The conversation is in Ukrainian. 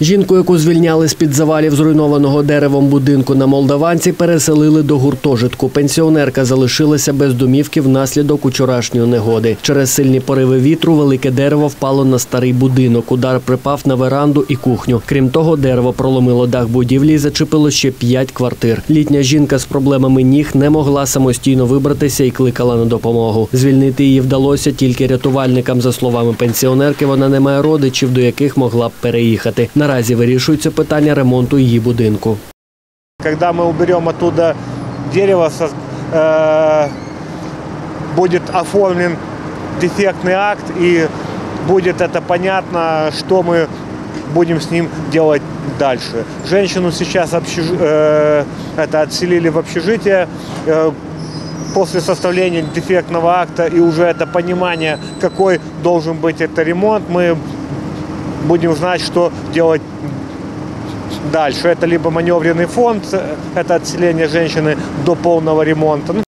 Жінку, яку звільняли з-під завалів зруйнованого деревом будинку на Молдаванці, переселили до гуртожитку. Пенсіонерка залишилася без домівки внаслідок учорашньої негоди. Через сильні пориви вітру велике дерево впало на старий будинок. Удар припав на веранду і кухню. Крім того, дерево проломило дах будівлі і зачепило ще п'ять квартир. Літня жінка з проблемами ніг не могла самостійно вибратися і кликала на допомогу. Звільнити її вдалося тільки рятувальникам. За словами пенсіонерки, вона не має родичів, до яких могла б переїхати. Наразі вирішується питання ремонту її будинку. Когда мы уберем оттуда дерево, со- э, будет оформлен дефектный акт и будет это понятно, что мы будем с ним делать дальше. Женщину сейчас общеж- э, это отселили в общежитие. э, После составления дефектного акта и уже это понимание, какой должен быть это ремонт, мы будем знать, что делать дальше. Это либо маневренный фонд, это отселение женщины до полного ремонта. Ну,